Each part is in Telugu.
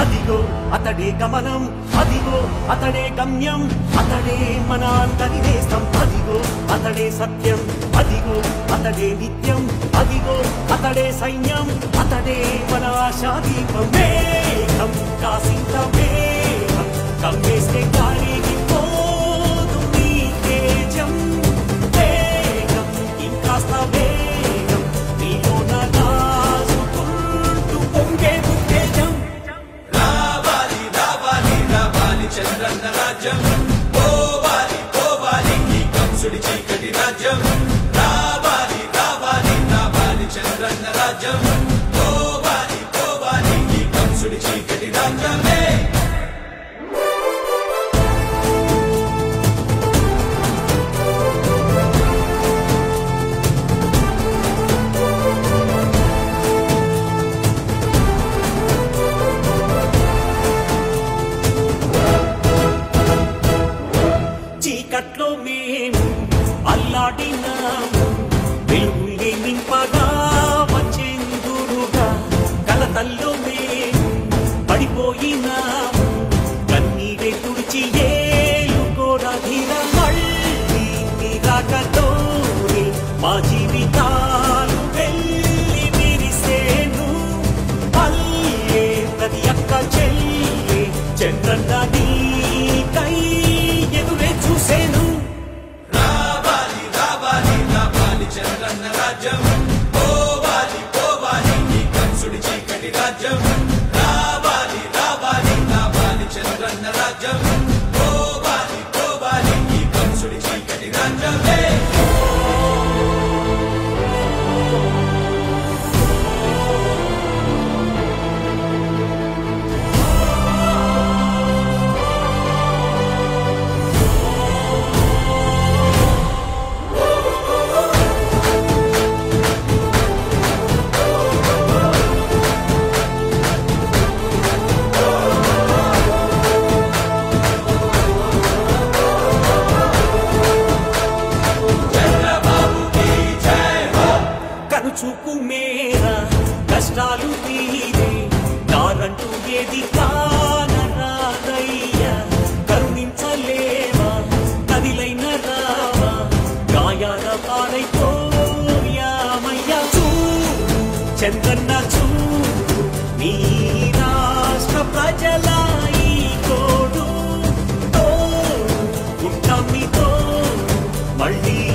అదిగో అతడే గమనం అదిగో అతడే గమ్యం అతడే మనాంతరి దేశం అదిగో అతడే సత్యం అదిగో అతడే నిత్యం అదిగో అతడే సైన్యం అతడే మన ఆశాదీపం మేఘం కాసింత మేఘం కమ్మేస్తే కా చెడు చీకటి రాజ్యం. రావాలి రావాలి రావాలి చంద్రన్న రాజ్యం.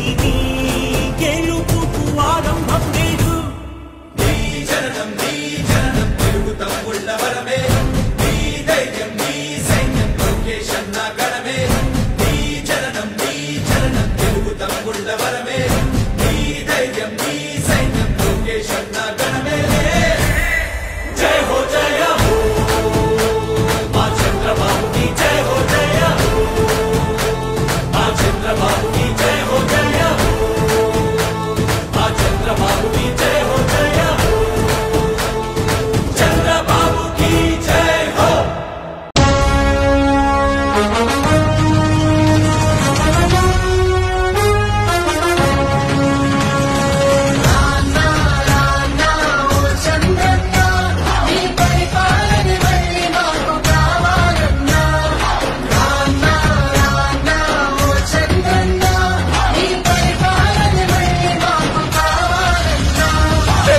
TV.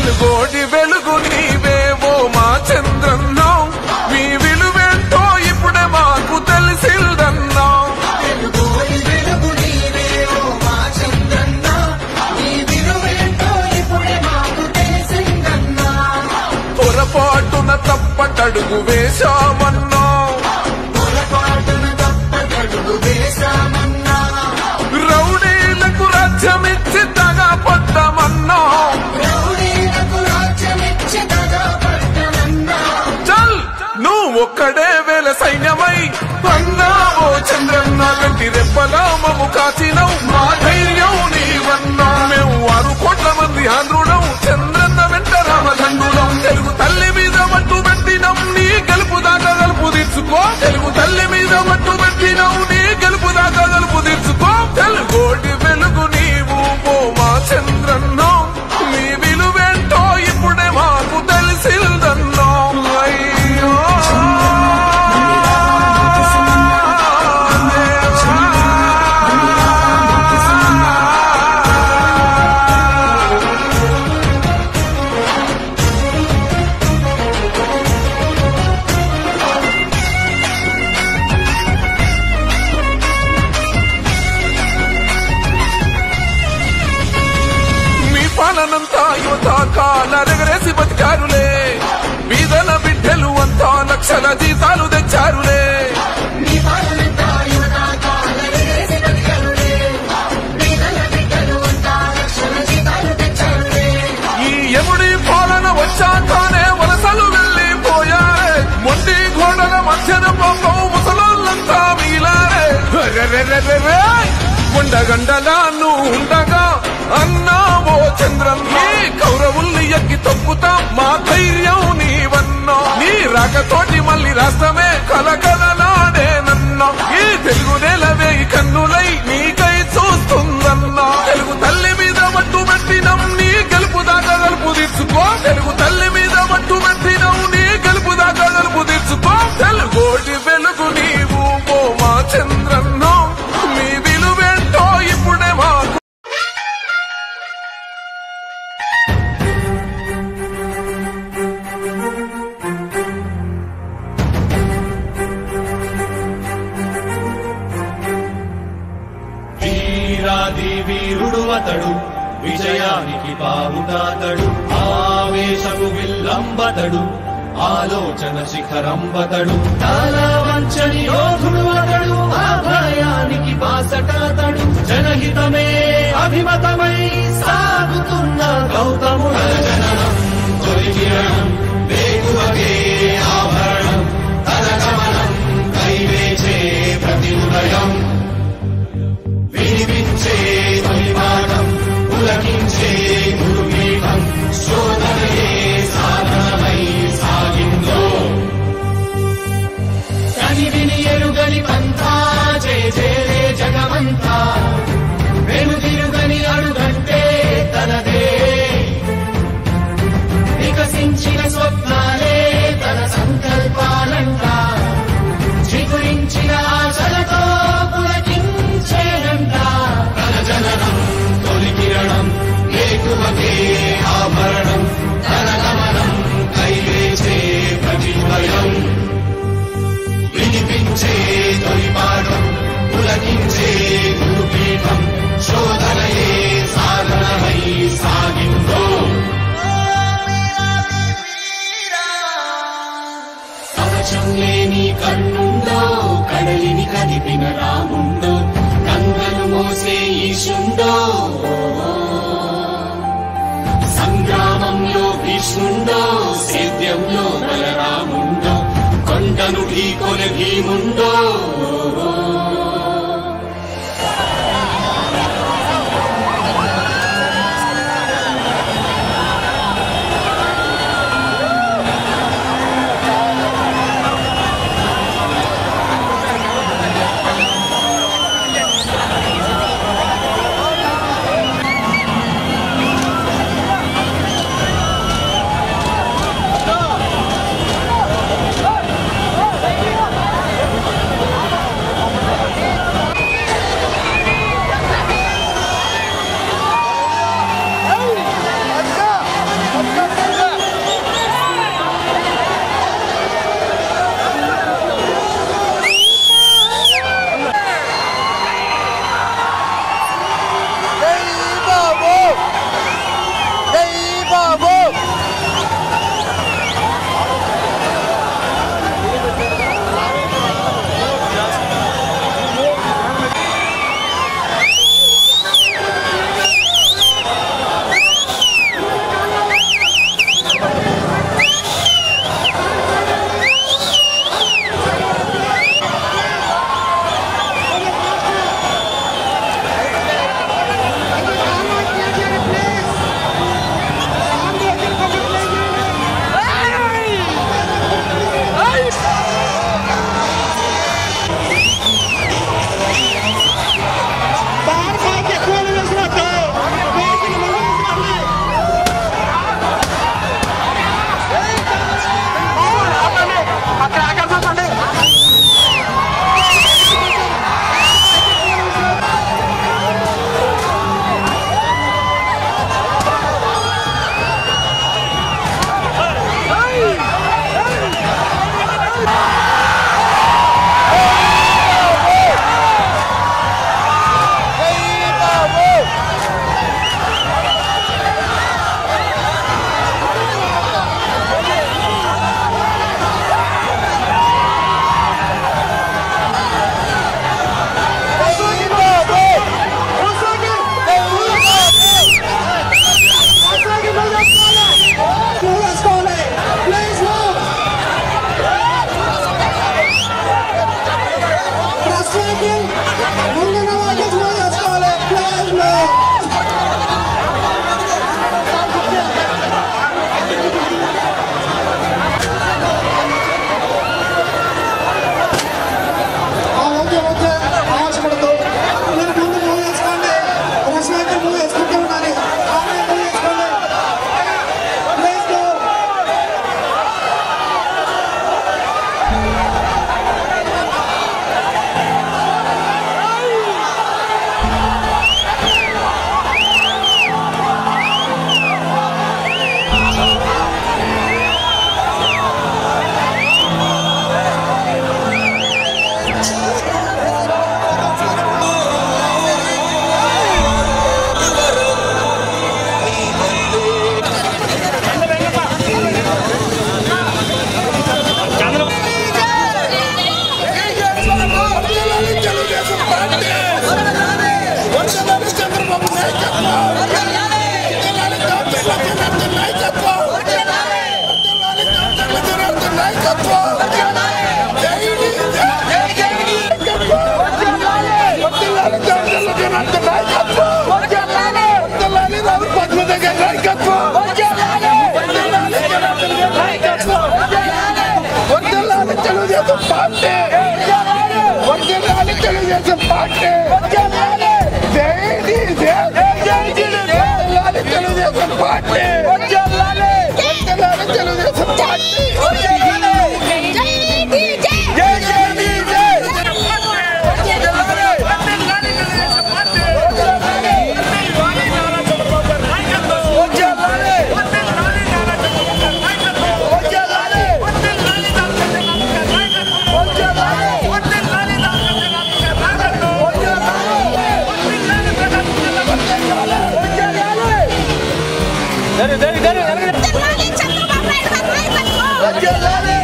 వెలుగోడి వెలుగు నీవేవో మా చంద్రన్నా. మీ విలువేంటో ఇప్పుడే మాకు తెలిసిందన్నా. పొరపాటున తప్పటడుగు వేశామన్నా ఒక్కడే వేల సైన్యమై అన్నా ఓ చంద్రన్న గంటి రెప్పలా మము కాచిన గండగండలాను ఉండగా అన్నావో చంద్రన్న కౌరవుల్ని ఎక్కి తొక్కుతాం మా ధైర్యం నీవన్నా. నీ రాకతోటి మళ్ళీ రాష్ట్రమే కలకలలాడే నన్నా ఈ తెలుగు నేల వేయి కన్నులై వీరాది వీరుడు అతడు విజయానికి పావుతాతడు ఆవేశము విల్లంబతడు ఆలోచన శిఖరంబతడు. తాలా వంచని యోధుడు అతడు ఆ భయానికి బాసటాతడు. జనహితమే అభిమతమై సాగుతున్న గౌతముడు. జనం తొలి వేగువగే see కృష్ణుండో సేద్యంలో బలరాముండో కొండను ఢీకొని భీముండో. పార్టీ జై వర్ధిల్లాలి Telugu Desam party Let's get ready.